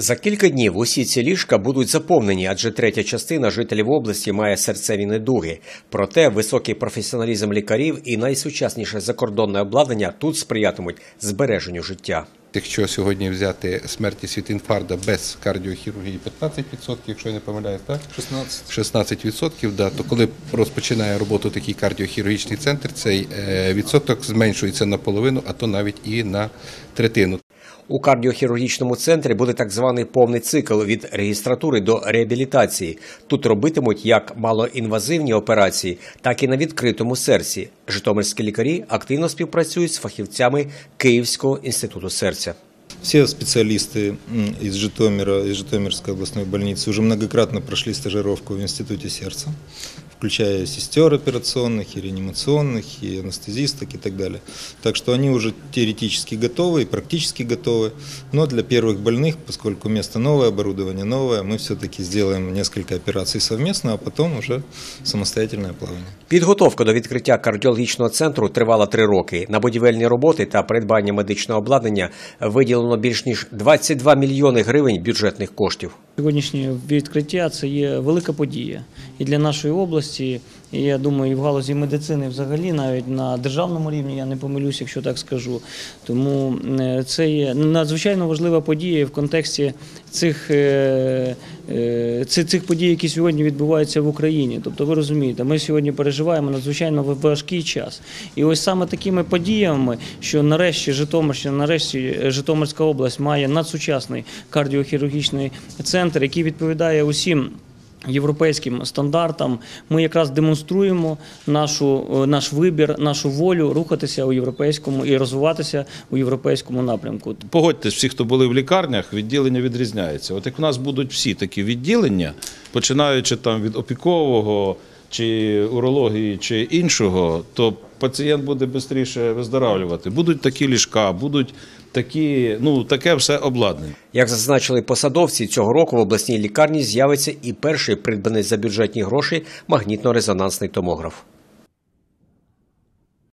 За кілька днів усі ці ліжка будуть заповнені, адже третя частина жителів області має серцеві недуги. Проте високий професіоналізм лікарів і найсучасніше закордонне обладнання тут сприятимуть збереженню життя. Якщо сьогодні взяти смертність від інфаркту без кардіохірургії 15%, якщо я не помиляюсь, так? 16. 16%, да, то коли розпочинає роботу такий кардіохірургічний центр, цей е, відсоток зменшується наполовину, а то навіть і на третину. У кардіохірургічному центрі буде так званий повний цикл від регістратури до реабілітації. Тут робитимуть як малоінвазивні операції, так і на відкритому серці. Житомирські лікарі активно співпрацюють з фахівцями Київського інституту серця. Все специалисты из Житомира, из Житомирской областной больницы уже многократно прошли стажировку в Институте сердца, включая сестер операционных, и реанимационных, и анестезисток и так далее. Так что они уже теоретически готовы и практически готовы. Но для первых больных, поскольку место новое, оборудование новое, мы все-таки сделаем несколько операций совместно, а потом уже самостоятельное плавание. Підготовка до відкриття кардіологічного центру тривала три роки. На будівельні роботи та придбання медичного обладнання виділено більш ніж 22 мільйони гривень бюджетних коштів. Сьогоднішнє відкриття це є велика подія і для нашої області. І я думаю, і в галузі медицини взагалі, навіть на державному рівні, я не помилюсь, якщо так скажу. Тому е, це є надзвичайно важлива подія в контексті цих, е, е, цих, подій, які сьогодні відбуваються в Україні. Тобто, ви розумієте, ми сьогодні переживаємо надзвичайно важкий час. І ось саме такими подіями, що нарешті Житомирщина, нарешті Житомирська область має надсучасний кардіохірургічний центр, який відповідає усім. Європейським стандартам ми якраз демонструємо нашу е, наш вибір, нашу волю рухатися у європейському і розвиватися у європейському напрямку. Погодьтесь, всі, хто були в лікарнях, відділення відрізняється. От як у нас будуть всі такі відділення, починаючи там від опікового чи урології, чи іншого, то пацієнт буде швидше виздоравлювати. Будуть такі ліжка, будуть такі, ну таке все обладнання. Як зазначили посадовці, цього року в обласній лікарні з'явиться і перший придбаний за бюджетні гроші магнітно-резонансний томограф.